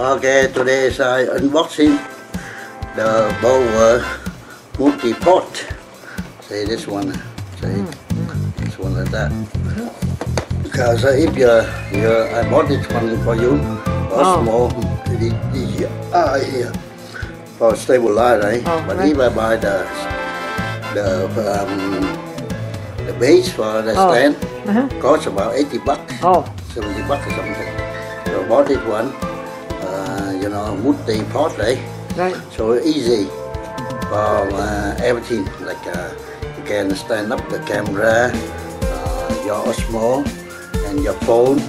Okay, today is I unboxing the Bower multi pod. See this one. See this one like that. Because uh, if you you I bought this one for you, Osmo, the, the eye here for stabilize, right? Oh, but right. if I buy the the um, the base for the Oh. stand, Uh-huh. costs about 80 bucks. Oh, 70 bucks or something. So I bought this one, uh, you know, multi pod, right? right. So easy for uh, everything. Like uh, you can stand up the camera, uh, your Osmo, and your phone,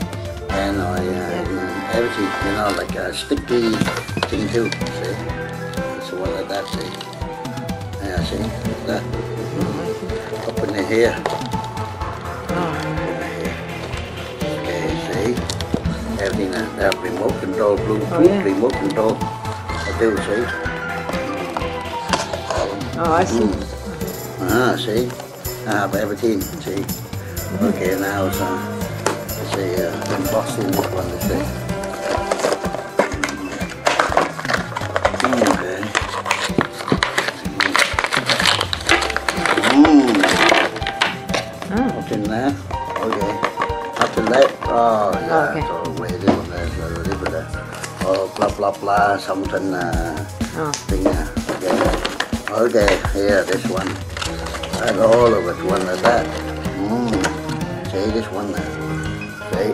and uh, everything. You know, like a sticky thing too. See, so what like that. See, yeah, see, like that. Open it here. Uh, remote control, Bluetooth, Oh, yeah. remote control. I do, see? oh, I see. Ah, see? I have everything, see? Okay, now it's, uh, let's see, uh, this one, see. Blah, something uh, oh, thing. Uh, okay. Okay, here this one, and all of it, one like that. Mm. See this one now. See.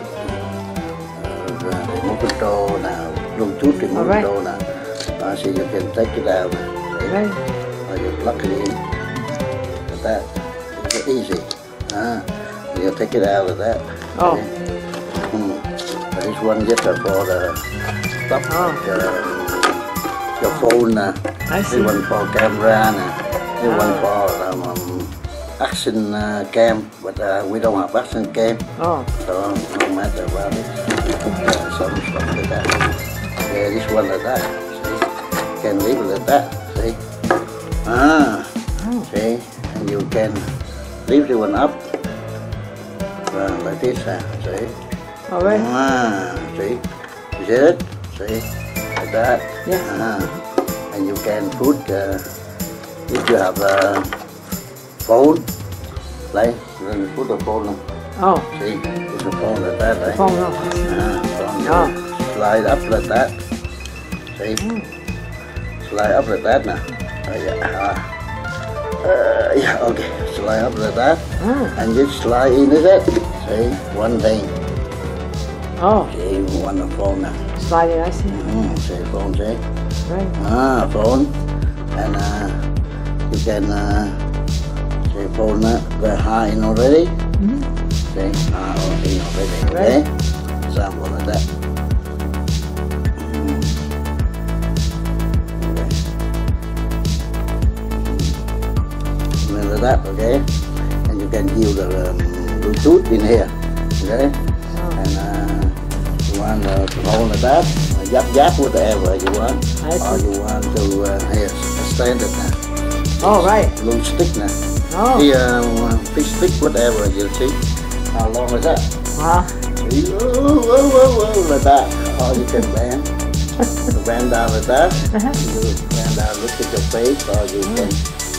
Uh, the control now, Bluetooth remote Alright. control now. Uh, see, you can take it out. See? right. or you plug it in like that. It's easy. Ah, you take it out of that. Oh. Okay. But This one just uh, for the stuff Oh. uh, your phone. I this see. one for camera. Uh, this one Ah. for um, action uh, cam. But uh, we don't have action cam, Oh, so no matter about it. We put uh, some stuff like that. Yeah, this one like that. See, can leave it like that. See. Ah, oh, see, and you can lift the one up uh, like this, uh, see. right. Ah, see, you see it? See, like that. Yes. Ah, and you can put, uh, if you have a phone, like, then you put the phone, Oh, see, put the phone like that, right? phone, oh, see. Ah, phone, Oh. slide up like that. See, Mm. slide up like that now. Uh, yeah, uh, uh, yeah, okay, slide up like that. Ah, and just slide in it. See, one thing. oh, See, one phone now. I see. Mm, see, phone, see. Right. Ah, phone. And uh, you can uh, see phone uh, the high in already. Mhm. See, ah, oh, in already. Okay. Example like that. Whatever you want, I or you want to uh, here stand it now, Oh, right. long stick now, Oh, the uh, big stick whatever you see. How long is that? See, whoa, whoa, whoa, whoa, like that. Or you can bend, bend down like that. Uh-huh. You bend down, look at your face, or you can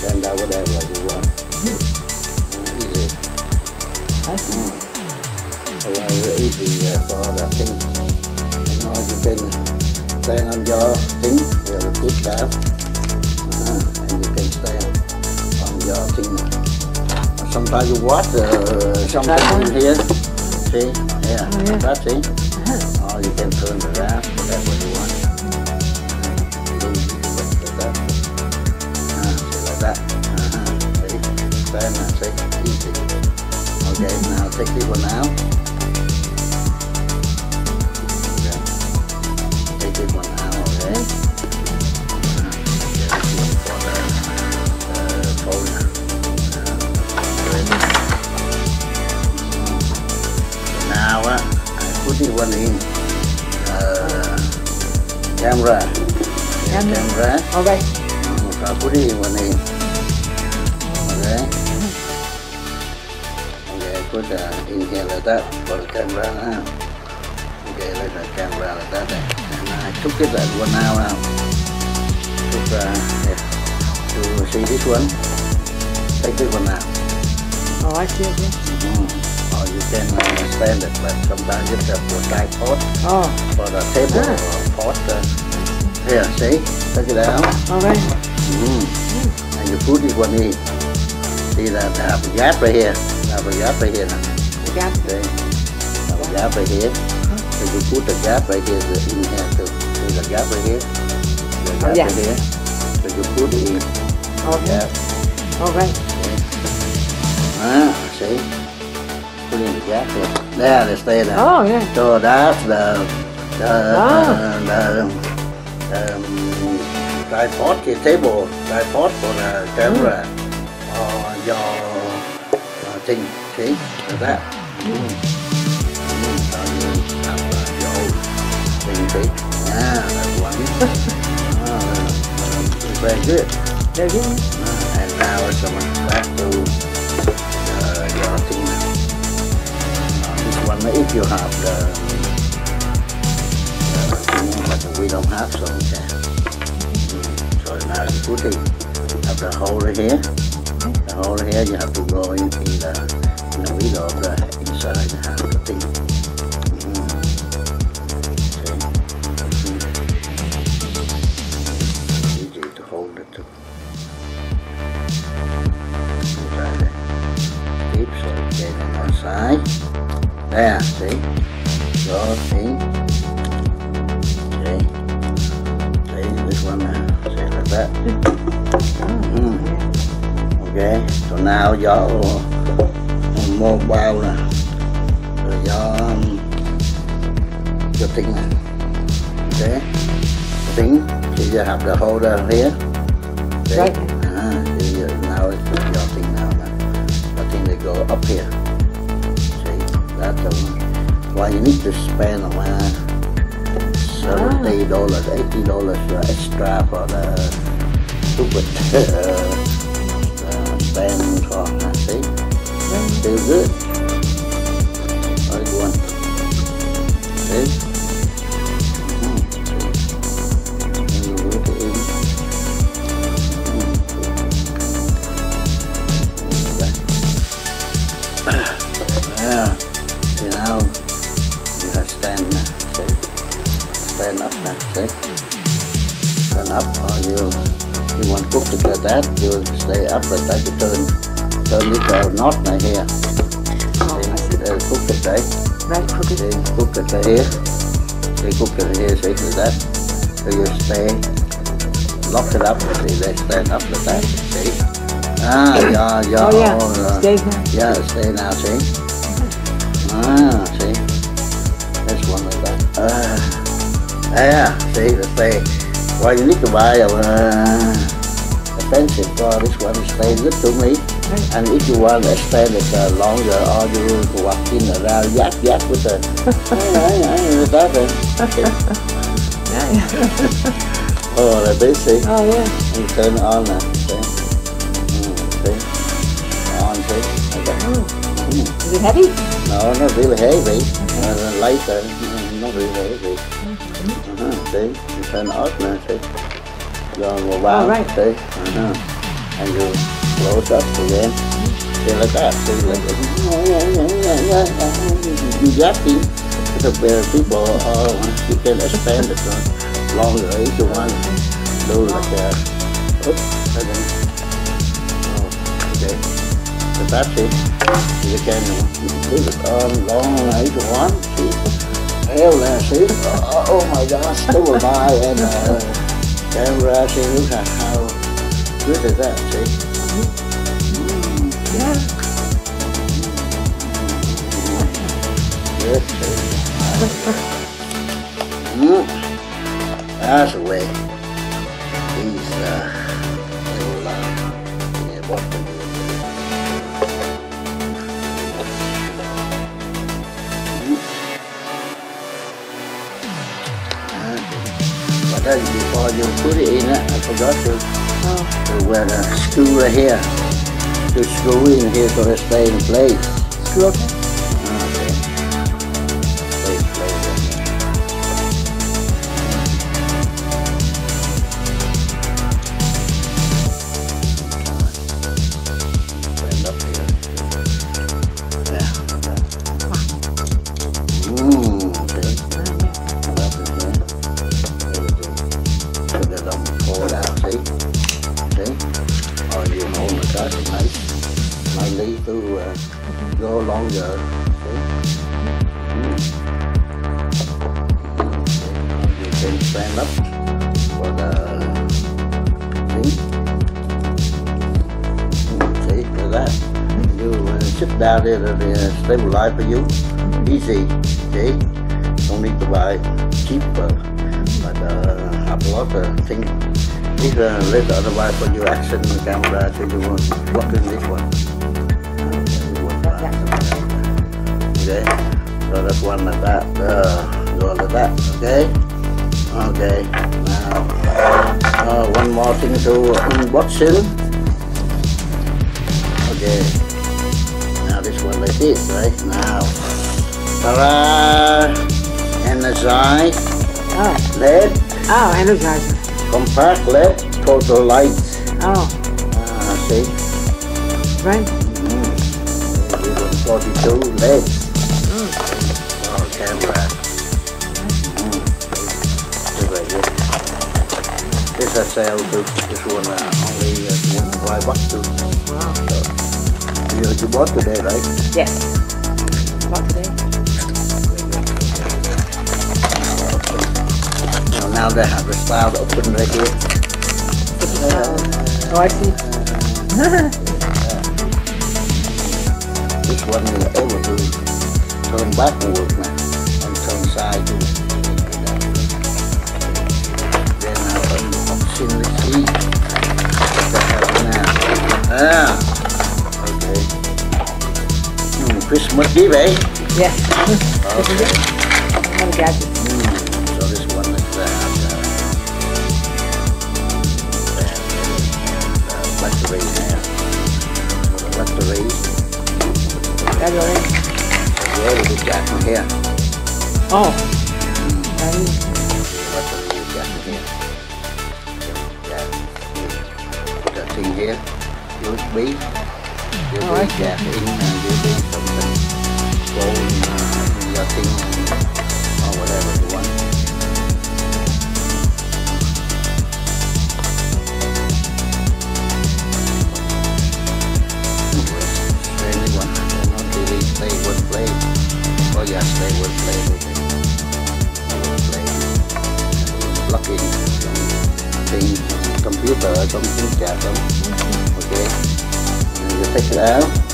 bend down whatever you want. Easy. I see. So uh, easy uh, for the thing. You know, you can stand on your thing, you will keep down, uh, and you can stand on your thing. Sometimes you watch uh, something here, see, yeah, Oh, yeah. that's it. Or you can turn it around, whatever you want. Do it like that. See, like that. See, stand and see, easy. Okay, now take this one out. Yeah, Camera. camera. All right. I put it in one in. Okay. Okay, put uh, in here like that for the camera now. Okay, like the camera like that. And I I took it that one now out. Took, uh, yeah. To see this one, take this one out. Oh, I see it. Yeah. Mm. Or you can uh, stand it, but sometimes you have to tripod Oh, for the table Ah. or pot. Uh, here, see? Take it out. all right. Mm. And you put this one in. See that have a gap right here. Have a gap right here now. I. See? Have a gap right here. So you put the gap right here in here too. See the gap right here? The gap yeah. right here. So you put it in. Okay. Gap. All right. Ah, see? Put in the gap here. There, they stay there. Oh, yeah. So that's the the Ah. the, the um, tripod cái table tripod for the camera or your uh, thing see like that. Mm. Mm, so you have uh, your own thing see. Yeah, that's one. uh, very good. There you go. Uh, and now it's coming back to uh, your thing. Uh, this one, if you have the, we don't have, so okay. Mm, So now you put it, have the hole here. The hole here, you have to go in, in the in the middle of the inside have the thing. Mm. Mm. Easy to hold it too. Inside there. Keep so side. There, see? So now your mobile nè. Rồi your um, your thing nè. Okay? Thing. So you have the holder here. See? Right. Ah, see, uh, now it's your thing now. now. I think they go up here. See? That's the one. Why you need to spend uh, seventy dollars, eighty dollars extra for the stupid uh, spend for uh, see? Feel good. Put it in. Yeah, you know, you have stand see? Stand up? Stand up, or you, you want to cook it like that, you stay up like that, you turn, turn this uh, knot right here. Oh, I. See, uh, cook it right, Right, crooked. see, cook it here. See, cook it here, see, like that. So you stay, lock it up, see, they stand up like that, see? Ah, yeah, yeah. Oh, yeah. uh, Stays now. yeah, stay now, see? Ah, see? That's one of that. Ah, yeah, see, the stay. Well, you need to buy a, uh, pencil for this one, stay good to me. Right. And if you want to extend it uh, longer, or you walk in around, yak, yak with the, hey, with that, uh, Yeah, oh, this, see? Oh, yeah. You turn it on now, see? Mm, see? On, see? Okay. Oh. Mm. Is it heavy? No, not really heavy. Uh, lighter, mm, not really heavy. Uh-huh, see? You turn it off now, see? Mobile, Oh, right. see? Uh-huh. And you close up again. See like that, see like. You got it. The better people are, you can expand it uh, longer you want. Do like that. Oops, okay. Oh, okay. So that's it. You can leave it on long as you want. See? Hell, uh, see? Oh, my gosh, still by and uh, camera, see, look at how good is that, see? Yeah. Good, see? Mm. That's the way. He's, uh, But before you put it in, uh, I forgot to, Oh, wear the screw right here. To screw in here so it stay in place. screw go longer. You can stand up for the thing. Okay, for that. You uh, sit down there, it'll be a life for you. Easy, okay? Don't need to buy cheap, uh, but uh, have a lot of things. These are later, otherwise when you action the camera, so you won't walk in this one. Okay, so that's one like that. Uh, go like that. Okay. Okay. Now, uh, one more thing to unboxing. Okay. Now this one like this, right? Now, ta-da! Energize Oh, LED, oh, energizer. compact LED, total light. Oh, Ah, see? right. Mm. 42 LED. Oh, camera. Mm. This very good. This I sell to this one uh, only uh, one five bucks to. Wow. You, you bought today, right? Yes. What today? Now, now they have the style open right here. Oh, I see. This one is able to turn backward now and turn side to Then I unboxing the key. What the hell now? Ah, okay. Hmm, Christmas gift, eh? Yes. Okay. Another gadget. Hmm, so this one is uh, uh, uh, battery here. Battery. All right. Yeah, with the jack in here. Oh. Right. Battery with jack in here. Yeah. Put that thing here. USB. USB Oh, I see. jack in and something. Uh, your thing, or whatever you want. Oh yeah, stay one play. One play. Plug in some thing, computer, some thing chat, some. Okay. And you take it out.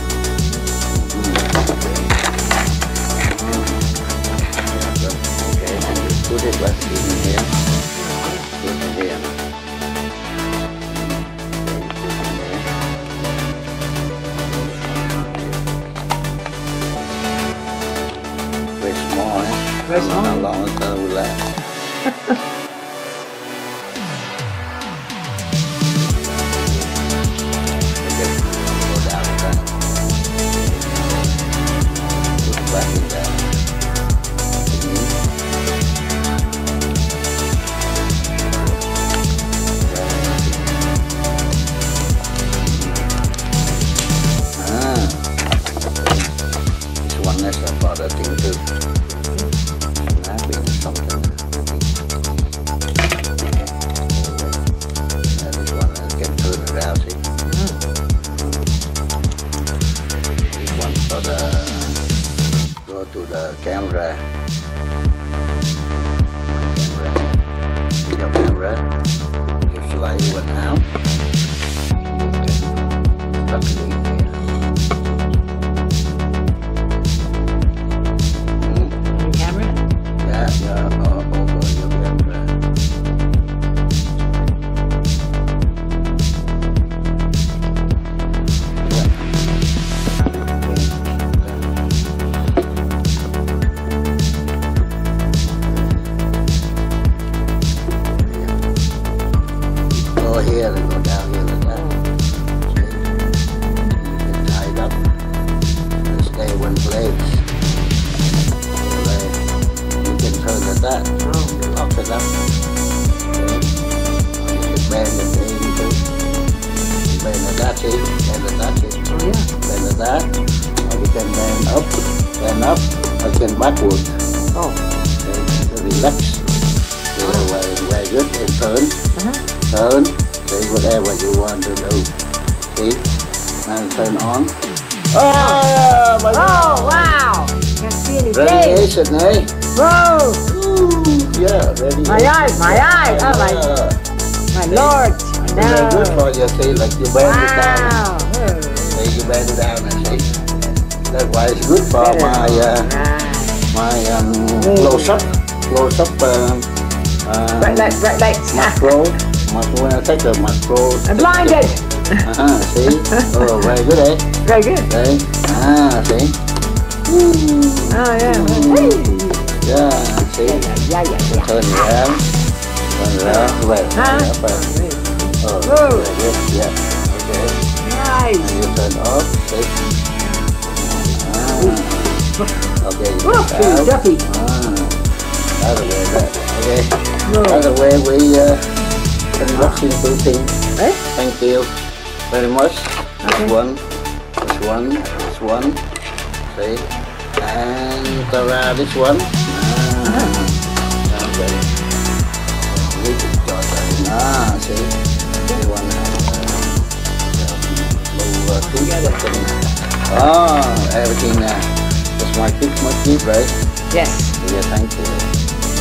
Here and go down Now turn on. Oh, my Oh, wow. Can't see any face. Radiation, eh? Whoa. Ooh, yeah, radiation. My eyes, my eyes. Oh, my, Yeah. my lord. Very good No. for you, see, like you bend it down. Wow. See, you bend it down and see. That why it's good for my uh, my um, close up, close up um, uh, Right leg, right leg. macro. Macro when I take the macro. I'm blinded. Uh-huh, see? Oh, very good, eh? Very good. See? Ah, see? Oh, yeah. Hey. Yeah, see? Yeah, yeah, yeah. Turn around. Turn around. Vậy. Huh? Up, uh, oh, Whoa. very good. Yeah. Okay. Nice. And you turn off. See? Ah. Okay. you out. ducky. Ah. Other way, that. Okay. Whoa. Other way, we uh, can watch in two things. Eh? Thank you very much. Okay. This one, this one, this one. See? And ta this one. Ah. Okay. Need to. Ah, see? This one uh, low uh, two button. Ah, everything uh, that's my Christmas gift, right? Yes. Yeah, thank you.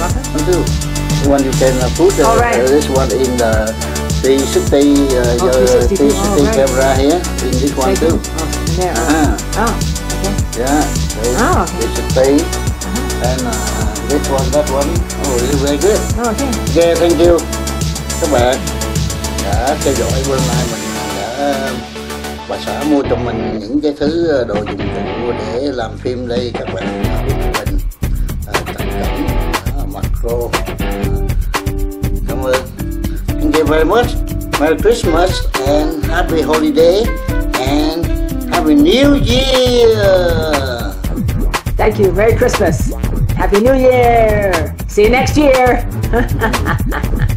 Welcome. This one you can uh, put uh, right. uh, this one in the P60, uh, Oh, your P60, P60 all right. camera here. In this one too. Oh, there. Uh-huh. Oh, okay. Yeah. See? Oh, okay. P60. And uh, this one, that one. Oh, is very good. Oh, okay. Okay, thank you. Các bạn đã theo dõi bữa nay mình đã bà xã mua cho mình những cái thứ ờ, đồ dụng cụ để làm phim đây các bạn biết mình à, cảnh à, macro very much Merry Christmas and Happy Holiday and Happy New Year Thank you. Merry Christmas. Happy New Year. See you next year.